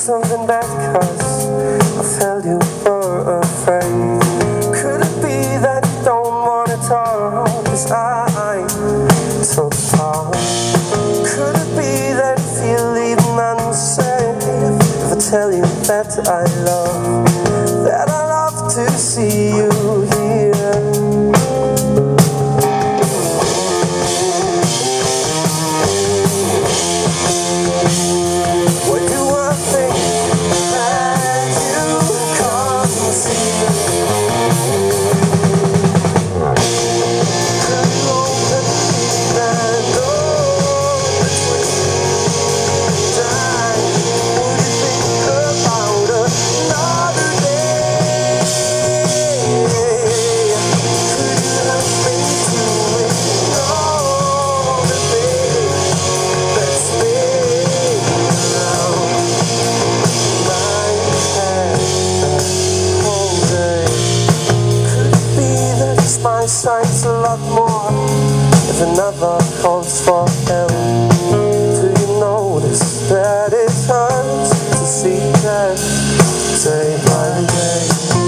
something bad cause I felt you were afraid. Could it be that you don't wanna talk Cause I took part Could it be that you feel even unsafe If I tell you that I love That I love to see you lot more if another calls for help. Do you notice that it hurts to see that? Say my name.